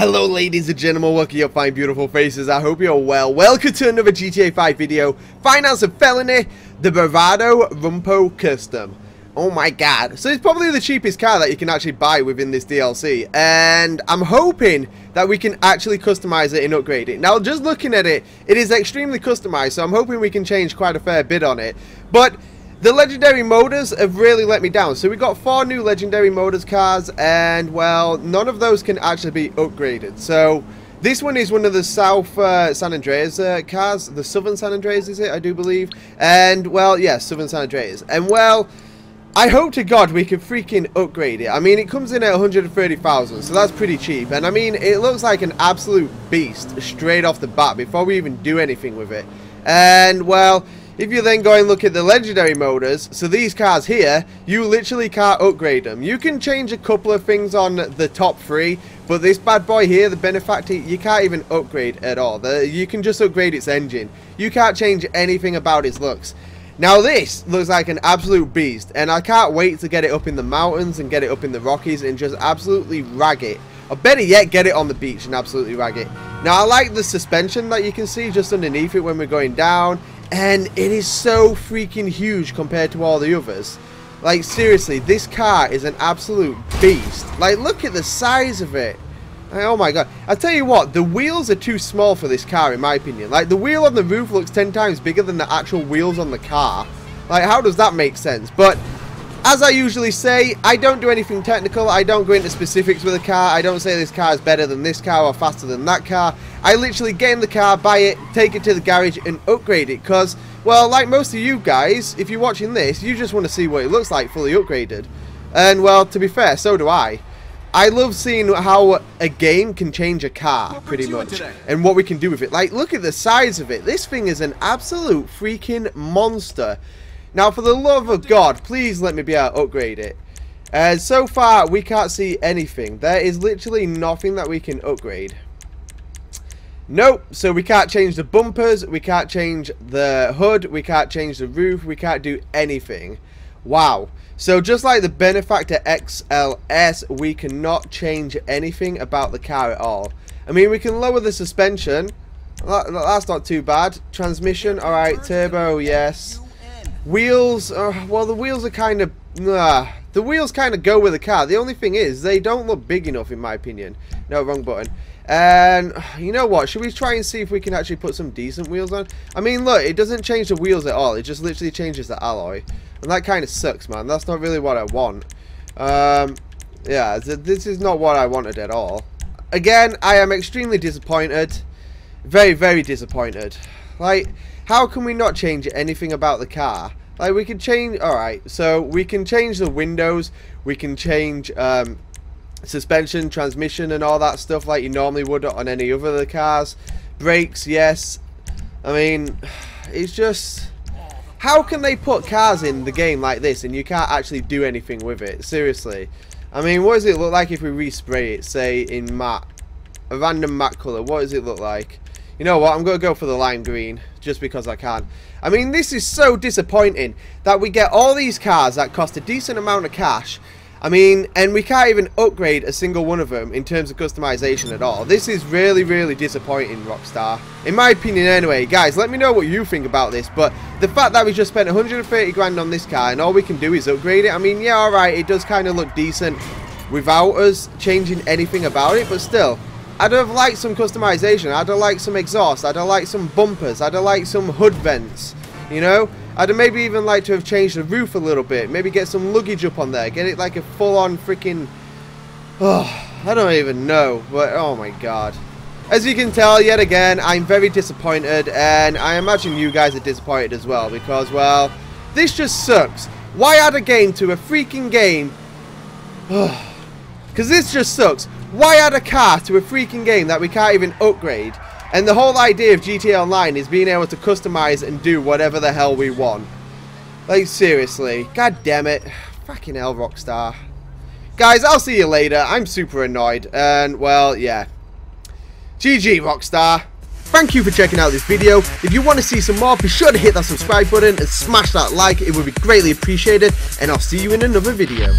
Hello ladies and gentlemen, welcome your fine beautiful faces, I hope you're well. Welcome to another GTA 5 video, Finance and Felony, the Bravado Rumpo Custom. Oh my god, so it's probably the cheapest car that you can actually buy within this DLC, and I'm hoping that we can actually customize it and upgrade it. Now just looking at it, it is extremely customized, so I'm hoping we can change quite a fair bit on it. But the Legendary Motors have really let me down. So we got four new Legendary Motors cars, and, well, none of those can actually be upgraded. So this one is one of the South uh, San Andreas uh, cars. The Southern San Andreas, is it? I do believe. And, well, yes, yeah, Southern San Andreas. And, well... I hope to God we can freaking upgrade it. I mean, it comes in at 130,000, so that's pretty cheap. And I mean, it looks like an absolute beast straight off the bat before we even do anything with it. And, well, if you then go and look at the legendary motors, so these cars here, you literally can't upgrade them. You can change a couple of things on the top three, but this bad boy here, the Benefactor, you can't even upgrade at all. The, you can just upgrade its engine. You can't change anything about its looks. Now this looks like an absolute beast, and I can't wait to get it up in the mountains and get it up in the Rockies and just absolutely rag it. Or better yet, get it on the beach and absolutely rag it. Now I like the suspension that you can see just underneath it when we're going down and it is so freaking huge compared to all the others. Like, seriously, this car is an absolute beast. Like, look at the size of it. Like, oh my god. I'll tell you what, the wheels are too small for this car, in my opinion. Like, the wheel on the roof looks 10 times bigger than the actual wheels on the car. Like, how does that make sense? But, as I usually say, I don't do anything technical. I don't go into specifics with a car. I don't say this car is better than this car or faster than that car. I literally get in the car, buy it, take it to the garage and upgrade it because, well, like most of you guys, if you're watching this, you just want to see what it looks like fully upgraded. And, well, to be fair, so do I. I love seeing how a game can change a car, pretty much, and what we can do with it. Like, look at the size of it. This thing is an absolute freaking monster. Now, for the love of God, please let me be able to upgrade it. And uh, so far, we can't see anything. There is literally nothing that we can upgrade. Nope, so we can't change the bumpers, we can't change the hood, we can't change the roof, we can't do anything. Wow. So just like the Benefactor XLS, we cannot change anything about the car at all. I mean, we can lower the suspension. That, that's not too bad. Transmission, alright. Turbo, yes. Wheels, uh, well, the wheels are kind of... Uh, the wheels kind of go with the car. The only thing is, they don't look big enough, in my opinion. No, wrong button. And you know what? Should we try and see if we can actually put some decent wheels on? I mean, look, it doesn't change the wheels at all. It just literally changes the alloy. And that kind of sucks, man. That's not really what I want. Um, yeah, this is not what I wanted at all. Again, I am extremely disappointed. Very, very disappointed. Like, how can we not change anything about the car? Like, we can change... Alright, so we can change the windows. We can change... Um, suspension, transmission and all that stuff like you normally would on any other of the cars. Brakes, yes. I mean, it's just... How can they put cars in the game like this and you can't actually do anything with it? Seriously. I mean, what does it look like if we respray it, say, in matte? A random matte colour. What does it look like? You know what? I'm going to go for the lime green, just because I can. I mean, this is so disappointing that we get all these cars that cost a decent amount of cash I mean, and we can't even upgrade a single one of them in terms of customization at all. This is really, really disappointing, Rockstar. In my opinion anyway. Guys, let me know what you think about this, but the fact that we just spent 130 grand on this car and all we can do is upgrade it, I mean, yeah, alright, it does kind of look decent without us changing anything about it, but still, I'd have liked some customization. I'd have liked some exhaust. I'd have liked some bumpers. I'd have liked some hood vents. You know? I'd have maybe even like to have changed the roof a little bit. Maybe get some luggage up on there. Get it like a full-on freaking... Oh, I don't even know. But, oh my god. As you can tell, yet again, I'm very disappointed. And I imagine you guys are disappointed as well. Because, well, this just sucks. Why add a game to a freaking game? Because this just sucks. Why add a car to a freaking game that we can't even upgrade? And the whole idea of GTA Online is being able to customize and do whatever the hell we want. Like, seriously. God damn it. Fucking hell, Rockstar. Guys, I'll see you later. I'm super annoyed. And, well, yeah. GG, Rockstar. Thank you for checking out this video. If you want to see some more, be sure to hit that subscribe button and smash that like. It would be greatly appreciated. And I'll see you in another video.